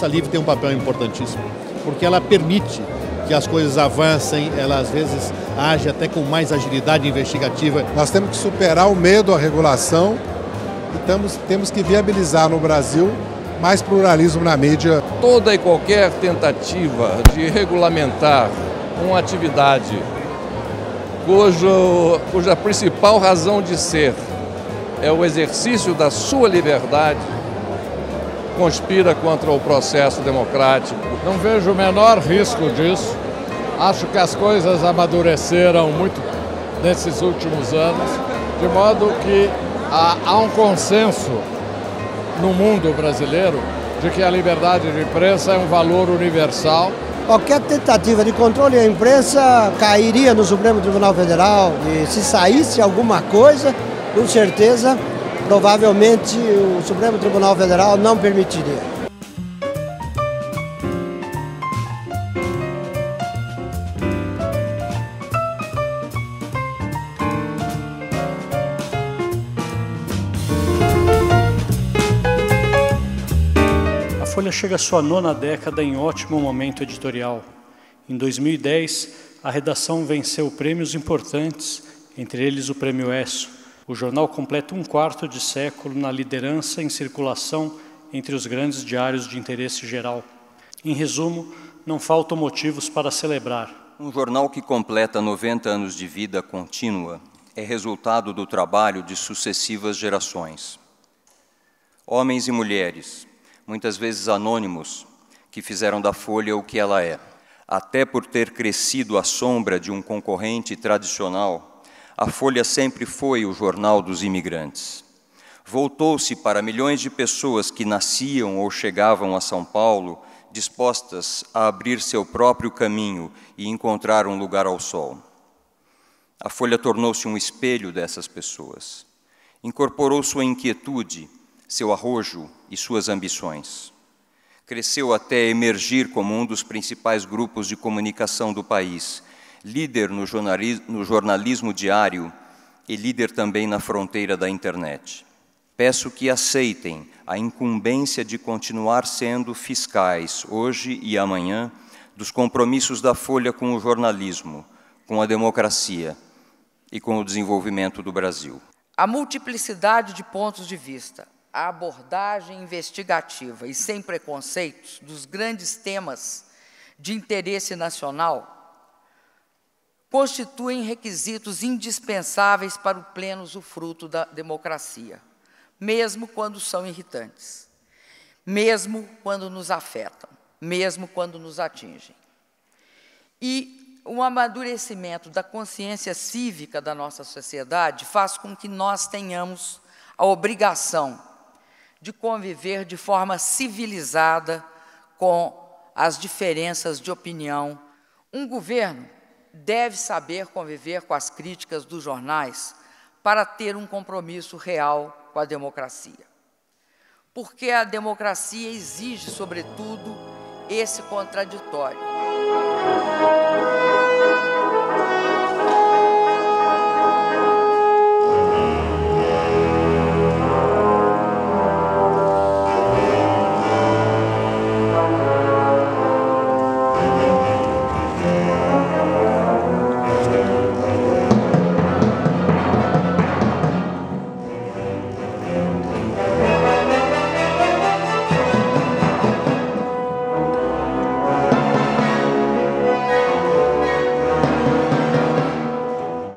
imprensa livre tem um papel importantíssimo, porque ela permite que as coisas avancem, ela às vezes age até com mais agilidade investigativa. Nós temos que superar o medo à regulação e temos, temos que viabilizar no Brasil mais pluralismo na mídia. Toda e qualquer tentativa de regulamentar uma atividade cujo, cuja principal razão de ser é o exercício da sua liberdade conspira contra o processo democrático. Não vejo o menor risco disso. Acho que as coisas amadureceram muito nesses últimos anos, de modo que há, um consenso no mundo brasileiro de que a liberdade de imprensa é um valor universal. Qualquer tentativa de controle da imprensa cairia no Supremo Tribunal Federal e se saísse alguma coisa, com certeza provavelmente o Supremo Tribunal Federal não permitiria. A Folha chega à sua nona década em ótimo momento editorial. Em 2010, a redação venceu prêmios importantes, entre eles o Prêmio ESSO, o jornal completa um quarto de século na liderança em circulação entre os grandes diários de interesse geral. Em resumo, não faltam motivos para celebrar. Um jornal que completa 90 anos de vida contínua é resultado do trabalho de sucessivas gerações. Homens e mulheres, muitas vezes anônimos, que fizeram da Folha o que ela é. Até por ter crescido à sombra de um concorrente tradicional, a Folha sempre foi o jornal dos imigrantes. Voltou-se para milhões de pessoas que nasciam ou chegavam a São Paulo dispostas a abrir seu próprio caminho e encontrar um lugar ao sol. A Folha tornou-se um espelho dessas pessoas. Incorporou sua inquietude, seu arrojo e suas ambições. Cresceu até emergir como um dos principais grupos de comunicação do país líder no jornalismo diário e líder também na fronteira da internet. Peço que aceitem a incumbência de continuar sendo fiscais, hoje e amanhã, dos compromissos da Folha com o jornalismo, com a democracia e com o desenvolvimento do Brasil. A multiplicidade de pontos de vista, a abordagem investigativa e sem preconceitos dos grandes temas de interesse nacional constituem requisitos indispensáveis para o pleno usufruto da democracia, mesmo quando são irritantes, mesmo quando nos afetam, mesmo quando nos atingem. E o amadurecimento da consciência cívica da nossa sociedade faz com que nós tenhamos a obrigação de conviver de forma civilizada com as diferenças de opinião. Um governo deve saber conviver com as críticas dos jornais para ter um compromisso real com a democracia. Porque a democracia exige, sobretudo, esse contraditório.